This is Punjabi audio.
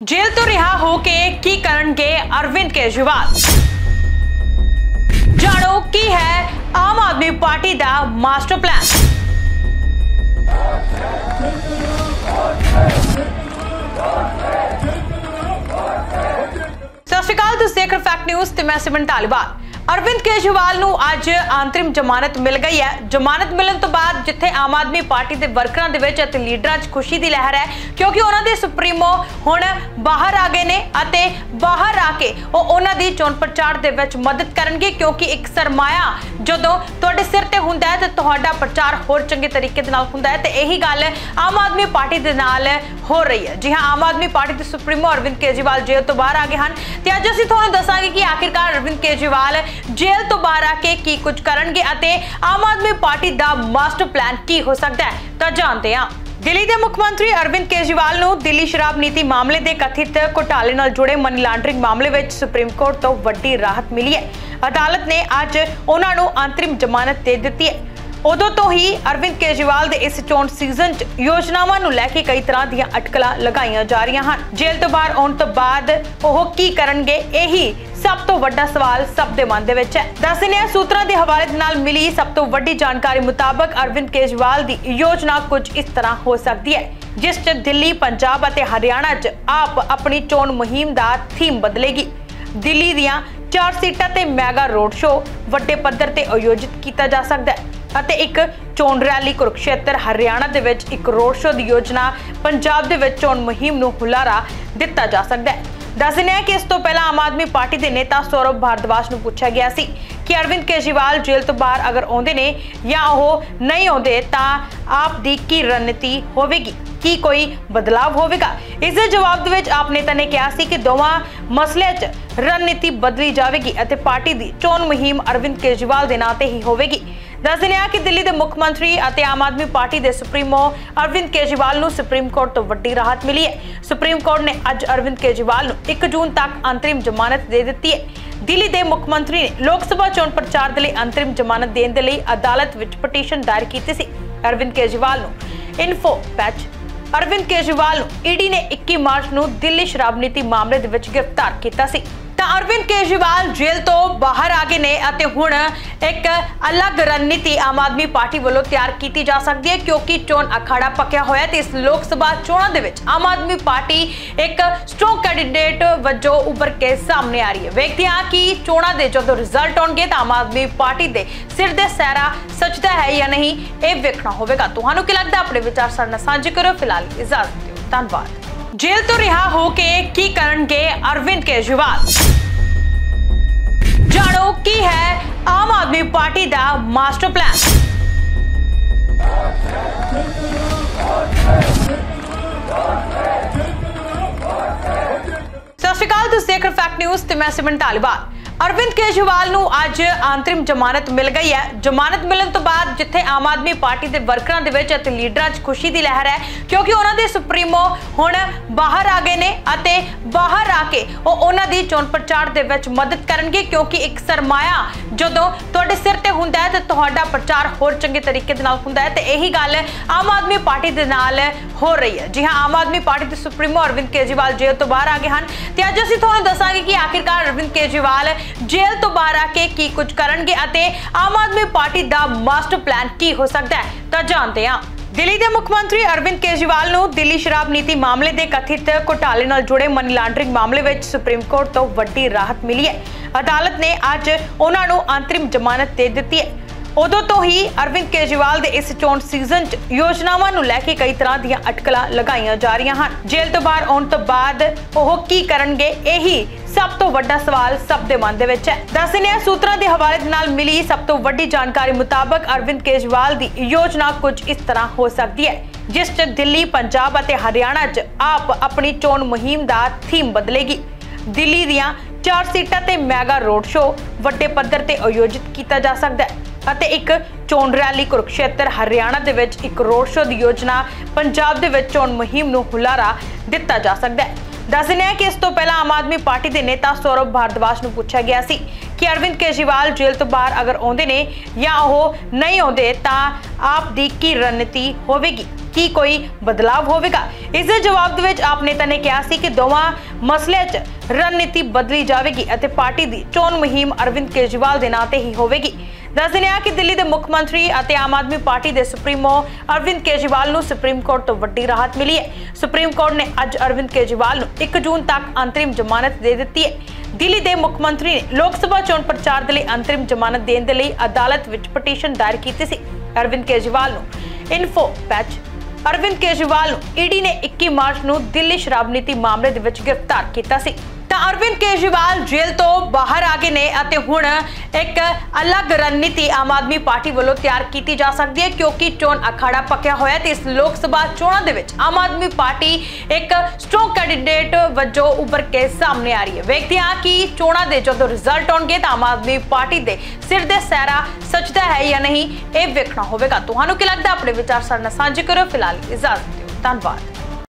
ਜੇਲ੍ਹ ਤੋਂ ਰਿਹਾ ਹੋ ਕੇ ਕੀ ਕਰਨਗੇ ਅਰਵਿੰਦ ਕੇਜਰੀਵਾਲ? ਜਾਣੋ ਕੀ ਹੈ ਆਮ ਆਦਮੀ ਪਾਰਟੀ ਦਾ ਮਾਸਟਰ ਪਲਾਨ? ਸਤਿ ਸ਼੍ਰੀ ਅਕਾਲ, ਤੁਸੀਂ ਦੇਖ ਰਹੇ ਫੈਕਟ ਨਿਊਜ਼ ਤੇ ਮੈਂ ਸਿਮਨ ਢਾਲੀਵਾਲ। ਅਰਵਿੰਦ ਕੇਜਰੀਵਾਲ ਨੂੰ ਅੱਜ ਅੰਤਰਿਮ ਜ਼ਮਾਨਤ ਮਿਲ ਗਈ ਹੈ। ਜ਼ਮਾਨਤ ਮਿਲਣ ਤੋਂ ਬਾਅਦ ਜਿੱਥੇ ਆਮ ਆਦਮੀ ਪਾਰਟੀ ਦੇ ਵਰਕਰਾਂ ਦੇ ਵਿੱਚ ਅਤੇ ਲੀਡਰਾਂ 'ਚ ਖੁਸ਼ੀ ਦੀ ਲਹਿਰ ਹੈ, ਕਿਉਂਕਿ ਉਹਨਾਂ ਦੇ ਸੁਪਰੀਮੋ ਹੁਣ ਬਾਹਰ ਆ ਗਏ ਨੇ ਅਤੇ ਬਾਹਰ ਆ ਕੇ ਉਹ ਉਹਨਾਂ ਦੀ ਚੋਣ ਪ੍ਰਚਾਰ ਦੇ ਵਿੱਚ ਮਦਦ ਕਰਨਗੇ, ਕਿਉਂਕਿ ਇੱਕ ਸਰਮਾਇਆ ਜਦੋਂ ਤੁਹਾਡੇ ਸਿਰ ਤੇ ਹੁੰਦਾ ਹੈ ਤੇ ਤੁਹਾਡਾ ਪ੍ਰਚਾਰ ਹੋਰ ਚੰਗੇ ਤਰੀਕੇ ਦੇ ਨਾਲ ਹੁੰਦਾ ਹੈ ਤੇ ਇਹੀ ਗੱਲ ਆਮ ਆਦਮੀ ਪਾਰਟੀ ਦੇ ਨਾਲ ਹੋ ਰਹੀ ਹੈ। ਜੀ ਹਾਂ, ਆਮ ਆਦਮੀ ਪਾਰਟੀ ਦੇ ਸੁਪਰੀਮੋ ਅਰਵਿੰਦ ਕੇਜਰੀਵਾਲ ਜੇਲ੍ਹ ਤੋਂ ਬਾਹਰ ਆ ਗਏ ਹਨ। ਤੇ ਅੱਜ ਅਸੀਂ ਤੁਹਾਨੂੰ ਦੱਸਾਂਗੇ ਕਿ ਆਖਿਰਕਾਰ ਅਰਵਿੰਦ ਕੇਜਰੀਵਾਲ ਜੇਲ੍ਹ ਤੋਂ ਬਾਹਰ ਆ ਕੇ ਕੀ ਕੁਝ ਕਰਨਗੇ ਅਤੇ ਆਮ ਆਦਮੀ ਪਾਰਟੀ ਦਾ ਮਾਸਟਰ ਪਲਾਨ ਕੀ ਹੋ ਸਕਦਾ ਹੈ, ਤਾਂ ਜਾਣਦੇ ਹਾਂ। ਦਿੱਲੀ ਦੇ ਮੁੱਖ ਮੰਤਰੀ ਅਰਵਿੰਦ ਕੇਜਰੀਵਾਲ ਨੂੰ ਦਿੱਲੀ ਸ਼ਰਾਬ ਨੀਤੀ ਮਾਮਲੇ ਦੇ ਕਥਿਤ ਘੁਟਾਲੇ ਨਾਲ ਜੁੜੇ ਮਨੀ ਲਾਂਡਰਿੰਗ ਮਾਮਲੇ ਵਿੱਚ ਸੁਪਰੀਮ ਕੋਰਟ ਤੋਂ ਵੱਡੀ ਰਾਹਤ ਮਿਲੀ ਹੈ। ਅਦਾਲਤ ਨੇ ਅੱਜ ਉਹਨਾਂ ਨੂੰ ਅੰਤਰਿਮ ਜ਼ਮਾਨਤ ਦੇ ਦਿੱਤੀ ਹੈ। ਉਦੋਂ ਤੋਂ ਹੀ ਅਰਵਿੰਦ ਕੇਜਰੀਵਾਲ ਦੇ ਇਸ ਚੋਣ ਸੀਜ਼ਨ 'ਚ ਯੋਜਨਾਵਾਂ ਨੂੰ ਲੈ ਕੇ ਕਈ ਤਰ੍ਹਾਂ ਦੀਆਂ ਅਟਕਲਾਂ ਲਗਾਈਆਂ ਜਾ ਰਹੀਆਂ ਹਨ। ਜੇਲ੍ਹ ਤੋਂ ਬਾਹਰ ਆਉਣ ਤੋਂ ਬਾਅਦ ਉਹ ਕੀ ਕਰਨਗੇ, ਇਹੀ ਸਭ ਤੋਂ ਵੱਡਾ ਸਵਾਲ ਸਭ ਦੇ ਮਨ ਦੇ ਵਿੱਚ ਹੈ। ਦੱਸਨੇ ਆ ਸੂਤਰਾਂ ਦੇ ਹਵਾਲੇ ਦੇ ਨਾਲ ਮਿਲੀ ਸਭ ਤੋਂ ਵੱਡੀ ਜਾਣਕਾਰੀ ਮੁਤਾਬਕ ਅਰਵਿੰਦ ਕੇਜਰੀਵਾਲ ਦੀ ਯੋਜਨਾ ਕੁਝ ਇਸ ਤਰ੍ਹਾਂ ਹੋ ਸਕਦੀ ਹੈ। ਜਿਸ 'ਚ ਦਿੱਲੀ, ਪੰਜਾਬ ਅਤੇ ਹਰਿਆਣਾ 'ਚ ਆਪ ਆਪਣੀ ਚੋਣ ਮੁਹਿੰਮ ਦਾ ਥੀਮ ਬਦਲੇਗੀ। ਦਿੱਲੀ ਦੀਆਂ ਚਾਰ ਸੀਟਾਂ ਤੇ ਮੈਗਾ ਰੋਡ ਸ਼ੋ ਵੱਡੇ ਪੱਧਰ ਤੇ ਆਯੋਜਿਤ ਕੀਤਾ ਜਾ ਸਕਦਾ ਹੈ ਅਤੇ ਇੱਕ ਚੋਣ ਰੈਲੀ ਕੁਰਕਸ਼ੇਤਰ ਹਰਿਆਣਾ ਦੇ ਵਿੱਚ ਇੱਕ ਰੋਡ ਸ਼ੋ ਦੀ ਯੋਜਨਾ ਪੰਜਾਬ ਦੇ ਵਿੱਚ ਚੋਣ ਮੁਹਿੰਮ ਨੂੰ ਹੁਲਾਰਾ ਦਿੱਤਾ ਜਾ ਸਕਦਾ ਹੈ। ਦੱਸਦੇ ਹੈ ਕਿ ਇਸ ਤੋਂ ਪਹਿਲਾਂ ਆਮ ਆਦਮੀ ਪਾਰਟੀ ਦੇ ਨੇਤਾ ਸੌਰਵ ਭਾਰਦਵਾਜ ਨੂੰ ਪੁੱਛਿਆ ਗਿਆ ਸੀ ਕਿ ਅਰਵਿੰਦ ਕੇਜਰੀਵਾਲ ਜੇਲ੍ਹ ਤੋਂ ਬਾਹਰ ਅਗਰ ਆਉਂਦੇ ਨੇ ਜਾਂ ਉਹ ਨਹੀਂ ਆਉਂਦੇ ਤਾਂ ਆਪ ਦੀ ਕੀ ਰਣਨੀਤੀ ਹੋਵੇਗੀ? ਕੀ ਕੋਈ ਬਦਲਾਅ ਹੋਵੇਗਾ? ਇਸ ਦੇ ਜਵਾਬ ਦੇ ਵਿੱਚ ਆਪ ਨੇਤਾ ਨੇ ਕਿਹਾ ਸੀ ਕਿ ਦੋਵਾਂ ਮਸਲਿਆਂ 'ਚ ਰਣਨੀਤੀ ਬਦਲੀ ਜਾਵੇਗੀ ਅਤੇ ਪਾਰਟੀ ਦੀ ਚੋਣ ਮੁਹਿੰਮ ਅਰਵਿੰਦ ਕੇਜਰੀਵਾਲ ਦੇ ਨਾਂ ਤੇ ਹੀ ਹੋਵੇਗੀ। ਦੱਸ ਦਿੰਦੇ ਹਾਂ ਕਿ ਦਿੱਲੀ ਦੇ ਮੁੱਖ ਮੰਤਰੀ ਅਤੇ ਆਮ ਆਦਮੀ ਪਾਰਟੀ ਦੇ ਸੁਪਰੀਮੋ ਅਰਵਿੰਦ ਕੇਜਰੀਵਾਲ ਨੂੰ ਸੁਪਰੀਮ ਕੋਰਟ ਤੋਂ ਵੱਡੀ ਰਾਹਤ ਮਿਲੀ ਹੈ। ਸੁਪਰੀਮ ਕੋਰਟ ਨੇ ਅੱਜ ਅਰਵਿੰਦ ਕੇਜਰੀਵਾਲ ਨੂੰ 1 ਜੂਨ ਤੱਕ ਅੰਤਰਿਮ ਜ਼ਮਾਨਤ ਦੇ ਦਿੱਤੀ ਹੈ। ਦਿੱਲੀ ਦੇ ਮੁੱਖ ਮੰਤਰੀ ਨੇ ਲੋਕ ਸਭਾ ਚੋਣ ਪ੍ਰਚਾਰ ਦੇ ਲਈ ਅੰਤਰਿਮ ਜ਼ਮਾਨਤ ਦੇਣ ਦੇ ਲਈ ਅਦਾਲਤ ਵਿੱਚ ਪਟੀਸ਼ਨ ਦਾਇਰ ਕੀਤੀ ਸੀ। ਅਰਵਿੰਦ ਕੇਜਰੀਵਾਲ ਨੂੰ ਇਨਫੋ ਪੈਚ ਅਰਵਿੰਦ ਕੇਜਰੀਵਾਲ ਨੂੰ ਈਡੀ ਨੇ 21 ਮਾਰਚ ਨੂੰ ਦਿੱਲੀ ਸ਼ਰਾਬ ਨੀਤੀ ਮਾਮਲੇ ਦੇ ਵਿੱਚ ਗ੍ਰਿਫਤਾਰ ਕੀਤਾ ਸੀ। ਤਾਂ ਅਰਵਿੰਦ ਕੇਜਰੀਵਾਲ ਜੇਲ੍ਹ ਤੋਂ ਬਾਹਰ ਆ ਗਏ ਨੇ ਅਤੇ ਹੁਣ ਇੱਕ ਅਲੱਗ ਰਣਨੀਤੀ ਆਮ ਆਦਮੀ ਪਾਰਟੀ ਵੱਲੋਂ ਤਿਆਰ ਕੀਤੀ ਜਾ ਸਕਦੀ ਹੈ ਕਿਉਂਕਿ ਚੋਣ ਅਖਾੜਾ ਪੱਕਿਆ ਹੋਇਆ ਤੇ ਇਸ ਲੋਕ ਸਭਾ ਚੋਣਾਂ ਦੇ ਵਿੱਚ ਆਮ ਆਦਮੀ ਪਾਰਟੀ ਇੱਕ ਸਟਰੋਂਗ ਕੈਂਡੀਡੇਟ ਵਜੋਂ ਉੱਭਰ ਕੇ ਸਾਹਮਣੇ ਆ ਰਹੀ ਹੈ। ਵੇਖਦੇ ਹਾਂ ਕਿ ਚੋਣਾਂ ਦੇ ਜਦੋਂ ਰਿਜ਼ਲਟ ਆਉਣਗੇ ਤਾਂ ਆਮ ਆਦਮੀ ਪਾਰਟੀ ਦੇ ਸਿਰ ਦੇ ਸਹਿਰਾ ਸੱਚਦਾ ਹੈ ਜਾਂ ਨਹੀਂ, ਇਹ ਵੇਖਣਾ ਹੋਵੇਗਾ। ਤੁਹਾਨੂੰ ਕੀ ਲੱਗਦਾ ਆਪਣੇ ਵਿਚਾਰ ਸਾਡੇ ਨਾਲ ਸਾਂਝੇ ਕਰੋ। ਫਿਲਹਾਲ ਇਜਾਜ਼ਤ ਦਿਓ। ਧੰਨਵਾਦ। ਜੇਲ੍ਹ ਤੋਂ ਰਿਹਾ ਹੋ ਕੇ ਕੀ ਕਰਨਗੇ ਅਰਵਿੰਦ ਕੇਜਰੀਵਾਲ? ਜਾਣੋ ਕੀ ਹੈ ਆਮ ਆਦਮੀ ਪਾਰਟੀ ਦਾ ਮਾਸਟਰ ਪਲਾਨ ਸਤਿ ਸ਼੍ਰੀ ਅਕਾਲ, ਤੁਸੀਂ ਦੇਖ ਰਹੇ ਫੈਕਟ ਨਿਊਜ਼ ਤੇ ਮੈਂ ਸਿਮਨ ਢਾਲੀਵਾਲ ਅਰਵਿੰਦ ਕੇਜਰੀਵਾਲ ਨੂੰ ਅੱਜ ਅੰਤਰਿਮ ਜ਼ਮਾਨਤ ਮਿਲ ਗਈ ਹੈ। ਜ਼ਮਾਨਤ ਮਿਲਣ ਤੋਂ ਬਾਅਦ ਜਿੱਥੇ ਆਮ ਆਦਮੀ ਪਾਰਟੀ ਦੇ ਵਰਕਰਾਂ ਦੇ ਵਿੱਚ ਅਤੇ ਲੀਡਰਾਂ 'ਚ ਖੁਸ਼ੀ ਦੀ ਲਹਿਰ ਹੈ, ਕਿਉਂਕਿ ਉਹਨਾਂ ਦੇ ਸੁਪਰੀਮੋ ਹੁਣ ਬਾਹਰ ਆ ਗਏ ਨੇ ਅਤੇ ਬਾਹਰ ਆ ਕੇ ਉਹ ਉਹਨਾਂ ਦੀ ਚੋਣ ਪ੍ਰਚਾਰ ਦੇ ਵਿੱਚ ਮਦਦ ਕਰਨਗੇ, ਕਿਉਂਕਿ ਇੱਕ ਸਰਮਾਇਆ ਜਦੋਂ ਤੁਹਾਡੇ ਸਿਰ ਤੇ ਹੁੰਦਾ ਹੈ ਤੇ ਤੁਹਾਡਾ ਪ੍ਰਚਾਰ ਹੋਰ ਚੰਗੇ ਤਰੀਕੇ ਦੇ ਨਾਲ ਹੁੰਦਾ ਹੈ ਤੇ ਇਹੀ ਗੱਲ ਆਮ ਆਦਮੀ ਪਾਰਟੀ ਦੇ ਨਾਲ ਹੋ ਰਹੀ ਹੈ। ਜੀ ਹਾਂ, ਆਮ ਆਦਮੀ ਪਾਰਟੀ ਦੇ ਸੁਪਰੀਮੋ ਅਰਵਿੰਦ ਕੇਜਰੀਵਾਲ ਜੇਲ੍ਹ ਤੋਂ ਬਾਹਰ ਆ ਗਏ ਹਨ। ਤੇ ਅੱਜ ਅਸੀਂ ਤੁਹਾਨੂੰ ਦੱਸਾਂਗੇ ਕਿ ਆਖਿਰਕਾਰ ਅਰਵਿੰਦ ਕੇਜਰੀਵਾਲ ਜੇਲ੍ਹ ਤੋਂ ਬਾਹਰ ਆ ਕੇ ਕੀ ਕੁਝ ਕਰਨਗੇ ਅਤੇ ਆਮ ਆਦਮੀ ਪਾਰਟੀ ਦਾ ਮਾਸਟਰ ਪਲਾਨ ਕੀ ਹੋ ਸਕਦਾ ਹੈ, ਤਾਂ ਜਾਣਦੇ ਹਾਂ। ਦਿੱਲੀ ਦੇ ਮੁੱਖ ਮੰਤਰੀ ਅਰਵਿੰਦ ਕੇਜਰੀਵਾਲ ਨੂੰ ਦਿੱਲੀ ਸ਼ਰਾਬ ਨੀਤੀ ਮਾਮਲੇ ਦੇ ਕਥਿਤ ਘੁਟਾਲੇ ਨਾਲ ਜੁੜੇ ਮਨੀ ਲਾਂਡਰਿੰਗ ਮਾਮਲੇ ਵਿੱਚ ਸੁਪਰੀਮ ਕੋਰਟ ਤੋਂ ਵੱਡੀ ਰਾਹਤ ਮਿਲੀ ਹੈ। ਅਦਾਲਤ ਨੇ ਅੱਜ ਉਹਨਾਂ ਨੂੰ ਅੰਤਰਿਮ ਜ਼ਮਾਨਤ ਦੇ ਦਿੱਤੀ ਹੈ। ਉਦੋਂ ਤੋਂ ਹੀ ਅਰਵਿੰਦ ਕੇਜਰੀਵਾਲ ਦੇ ਇਸ ਚੋਣ ਸੀਜ਼ਨ 'ਚ ਯੋਜਨਾਵਾਂ ਨੂੰ ਲੈ ਕੇ ਕਈ ਤਰ੍ਹਾਂ ਦੀਆਂ ਅਟਕਲਾਂ ਲਗਾਈਆਂ ਜਾ ਰਹੀਆਂ ਹਨ। ਜੇਲ੍ਹ ਤੋਂ ਬਾਹਰ ਆਉਣ ਤੋਂ ਬਾਅਦ ਉਹ ਕੀ ਕਰਨਗੇ, ਇਹੀ ਸਭ ਤੋਂ ਵੱਡਾ ਸਵਾਲ ਸਭ ਦੇ ਮਨ ਦੇ ਵਿੱਚ ਹੈ। ਦੱਸਨੇ ਆ ਸੂਤਰਾਂ ਦੇ ਹਵਾਲੇ ਦੇ ਨਾਲ ਮਿਲੀ ਸਭ ਤੋਂ ਵੱਡੀ ਜਾਣਕਾਰੀ ਮੁਤਾਬਕ ਅਰਵਿੰਦ ਕੇਜਰੀਵਾਲ ਦੀ ਯੋਜਨਾ ਕੁਝ ਇਸ ਤਰ੍ਹਾਂ ਹੋ ਸਕਦੀ ਹੈ। ਜਿਸ 'ਚ ਦਿੱਲੀ, ਪੰਜਾਬ ਅਤੇ ਹਰਿਆਣਾ 'ਚ ਆਪ ਆਪਣੀ ਚੋਣ ਮੁਹਿੰਮ ਦਾ ਥੀਮ ਬਦਲੇਗੀ। ਦਿੱਲੀ ਦੀਆਂ ਚਾਰ ਸੀਟਾਂ ਤੇ ਮੈਗਾ ਰੋਡ ਸ਼ੋਅ ਵੱਡੇ ਪੱਧਰ ਤੇ ਆਯੋਜਿਤ ਕੀਤਾ ਜਾ ਸਕਦਾ ਹੈ ਅਤੇ ਇੱਕ ਚੋਣ ਰੈਲੀ ਕੁਰਕਸ਼ੇਤਰ ਹਰਿਆਣਾ ਦੇ ਵਿੱਚ ਇੱਕ ਰੋਡ ਸ਼ੋਅ ਦੀ ਯੋਜਨਾ ਪੰਜਾਬ ਦੇ ਵਿੱਚ ਚੋਣ ਮੁਹਿੰਮ ਨੂੰ ਹੁਲਾਰਾ ਦਿੱਤਾ ਜਾ ਸਕਦਾ ਹੈ। ਦੱਸਦੇ ਹੈ ਕਿ ਇਸ ਤੋਂ ਪਹਿਲਾਂ ਆਮ ਆਦਮੀ ਪਾਰਟੀ ਦੇ ਨੇਤਾ ਸੌਰਵ ਭਾਰਦਵਾਜ ਨੂੰ ਪੁੱਛਿਆ ਗਿਆ ਸੀ ਕਿ ਅਰਵਿੰਦ ਕੇਜਰੀਵਾਲ ਜੇਲ੍ਹ ਤੋਂ ਬਾਹਰ ਅਗਰ ਆਉਂਦੇ ਨੇ ਜਾਂ ਉਹ ਨਹੀਂ ਆਉਂਦੇ ਤਾਂ ਆਪ ਦੀ ਕੀ ਰਣਨੀਤੀ ਹੋਵੇਗੀ? ਕੀ ਕੋਈ ਬਦਲਾਅ ਹੋਵੇਗਾ? ਇਸ ਦੇ ਜਵਾਬ ਦੇ ਵਿੱਚ ਆਪ ਨੇਤਾ ਨੇ ਕਿਹਾ ਸੀ ਕਿ ਦੋਵਾਂ ਮਸਲਿਆਂ 'ਚ ਰਣਨੀਤੀ ਬਦਲੀ ਜਾਵੇਗੀ ਅਤੇ ਪਾਰਟੀ ਦੀ ਚੋਣ ਮੁਹਿੰਮ ਅਰਵਿੰਦ ਕੇਜਰੀਵਾਲ ਦੇ ਨਾਂ ਤੇ ਹੀ ਹੋਵੇਗੀ। ਦੱਸ ਦਿੰਦੇ ਹਾਂ ਕਿ ਦਿੱਲੀ ਦੇ ਮੁੱਖ ਮੰਤਰੀ ਅਤੇ ਆਮ ਆਦਮੀ ਪਾਰਟੀ ਦੇ ਸੁਪਰੀਮੋ ਅਰਵਿੰਦ ਕੇਜਰੀਵਾਲ ਨੂੰ ਸੁਪਰੀਮ ਕੋਰਟ ਤੋਂ ਵੱਡੀ ਰਾਹਤ ਮਿਲੀ ਹੈ। ਸੁਪਰੀਮ ਕੋਰਟ ਨੇ ਅੱਜ ਅਰਵਿੰਦ ਕੇਜਰੀਵਾਲ ਨੂੰ 1 ਜੂਨ ਤੱਕ ਅੰਤਰਿਮ ਜ਼ਮਾਨਤ ਦੇ ਦਿੱਤੀ ਹੈ। ਦਿੱਲੀ ਦੇ ਮੁੱਖ ਮੰਤਰੀ ਨੇ ਲੋਕ ਸਭਾ ਚੋਣ ਪ੍ਰਚਾਰ ਦੇ ਲਈ ਅੰਤਰਿਮ ਜ਼ਮਾਨਤ ਦੇਣ ਦੇ ਲਈ ਅਦਾਲਤ ਵਿੱਚ ਪਟੀਸ਼ਨ ਦਾਇਰ ਕੀਤੀ ਸੀ। ਅਰਵਿੰਦ ਕੇਜਰੀਵਾਲ ਨੂੰ ਇਨਫੋ ਪੈਚ ਅਰਵਿੰਦ ਕੇਜਰੀਵਾਲ ਨੂੰ ਈਡੀ ਨੇ 21 ਮਾਰਚ ਨੂੰ ਦਿੱਲੀ ਸ਼ਰਾਬ ਨੀਤੀ ਮਾਮਲੇ ਦੇ ਵਿੱਚ ਗ੍ਰਿਫਤਾਰ ਕੀਤਾ ਸੀ। ਤਾਂ ਅਰਵਿੰਦ ਕੇਜਰੀਵਾਲ ਜੇਲ੍ਹ ਤੋਂ ਬਾਹਰ ਆ ਗਏ ਨੇ ਅਤੇ ਹੁਣ ਇੱਕ ਅਲੱਗ ਰਣਨੀਤੀ ਆਮ ਆਦਮੀ ਪਾਰਟੀ ਵੱਲੋਂ ਤਿਆਰ ਕੀਤੀ ਜਾ ਸਕਦੀ ਹੈ ਕਿਉਂਕਿ ਚੋਣ ਅਖਾੜਾ ਪੱਕਿਆ ਹੋਇਆ ਤੇ ਇਸ ਲੋਕ ਸਭਾ ਚੋਣਾਂ ਦੇ ਵਿੱਚ ਆਮ ਆਦਮੀ ਪਾਰਟੀ ਇੱਕ ਸਟਰੋਂਗ ਕੈਂਡੀਡੇਟ ਵਜੋਂ ਉੱਭਰ ਕੇ ਸਾਹਮਣੇ ਆ ਰਹੀ ਹੈ। ਵੇਖਦੇ ਹਾਂ ਕਿ ਚੋਣਾਂ ਦੇ ਜਦੋਂ ਰਿਜ਼ਲਟ ਆਉਣਗੇ ਤਾਂ ਆਮ ਆਦਮੀ ਪਾਰਟੀ ਦੇ ਸਿਰ ਦੇ ਸਹਿਰਾ ਸੱਚਦਾ ਹੈ ਜਾਂ ਨਹੀਂ, ਇਹ ਵੇਖਣਾ ਹੋਵੇਗਾ। ਤੁਹਾਨੂੰ ਕੀ ਲੱਗਦਾ ਆਪਣੇ ਵਿਚਾਰ ਸਾਡੇ ਨਾਲ ਸਾਂਝੇ ਕਰੋ। ਫਿਲਹਾਲ ਇਜਾਜ਼ਤ ਦਿਓ। ਧੰਨਵਾਦ।